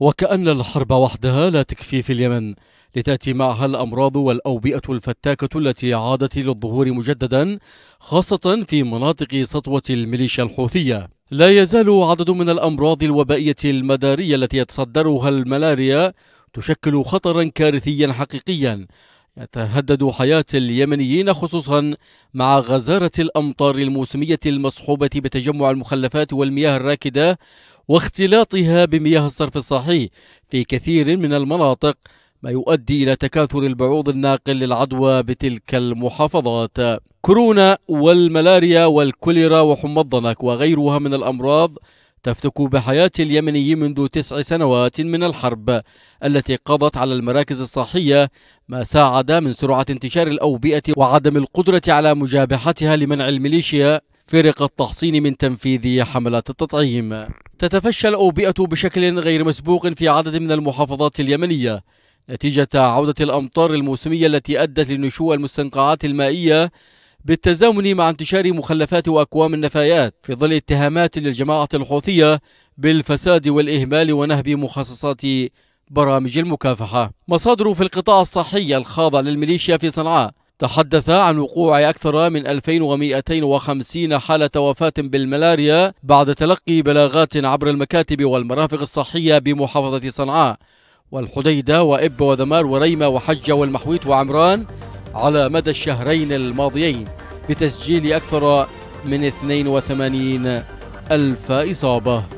وكأن الحرب وحدها لا تكفي في اليمن لتأتي معها الأمراض والأوبئة الفتاكة التي عادت للظهور مجددا خاصة في مناطق سطوة الميليشيا الحوثية. لا يزال عدد من الأمراض الوبائية المدارية التي يتصدرها الملاريا تشكل خطرا كارثيا حقيقيا. يتهدد حياة اليمنيين خصوصا مع غزارة الأمطار الموسمية المصحوبة بتجمع المخلفات والمياه الراكدة واختلاطها بمياه الصرف الصحي في كثير من المناطق ما يؤدي إلى تكاثر البعوض الناقل للعدوى بتلك المحافظات. كورونا والملاريا والكوليرا وحمى الضنك وغيرها من الأمراض تفتك بحياة اليمني منذ تسع سنوات من الحرب التي قضت على المراكز الصحية ما ساعد من سرعة انتشار الأوبئة وعدم القدرة على مجابحتها لمنع الميليشيا فرق التحصين من تنفيذ حملات التطعيم. تتفشى الأوبئة بشكل غير مسبوق في عدد من المحافظات اليمنية. نتيجة عودة الأمطار الموسمية التي أدت لنشوء المستنقعات المائية بالتزامن مع انتشار مخلفات وأكوام النفايات في ظل اتهامات للجماعة الحوثية بالفساد والإهمال ونهب مخصصات برامج المكافحة. مصادر في القطاع الصحي الخاضع للميليشيا في صنعاء تحدث عن وقوع أكثر من 2250 حالة وفاة بالملاريا بعد تلقي بلاغات عبر المكاتب والمرافق الصحية بمحافظة صنعاء. والحديدة وإب وذمار وريمة وحجة والمحويت وعمران على مدى الشهرين الماضيين بتسجيل أكثر من 82 ألف إصابة.